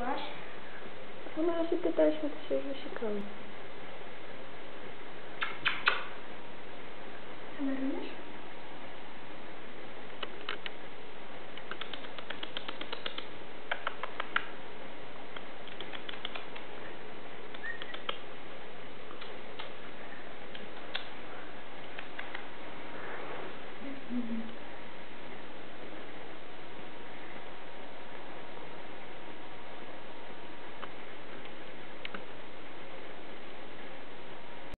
masz? No na razie pytaliśmy, to się już wysikamy. Kamerujesz?